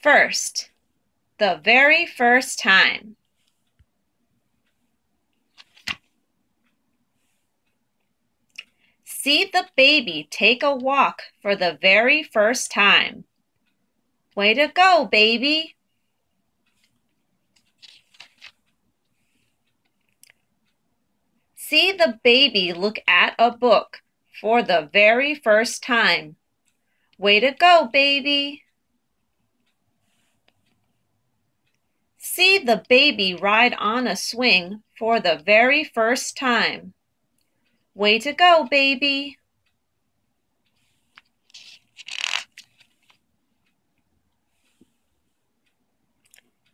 First, the very first time. See the baby take a walk for the very first time. Way to go, baby! See the baby look at a book for the very first time. Way to go, baby! See the baby ride on a swing for the very first time. Way to go, baby!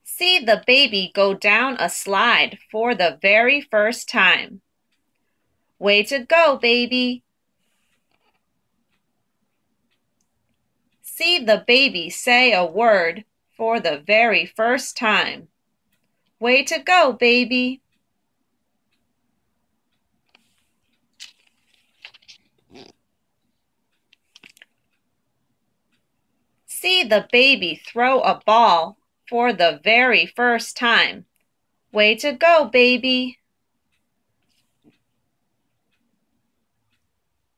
See the baby go down a slide for the very first time. Way to go, baby! See the baby say a word for the very first time. Way to go, baby! See the baby throw a ball for the very first time. Way to go, baby!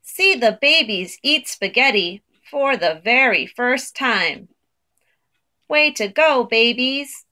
See the babies eat spaghetti for the very first time. Way to go, babies!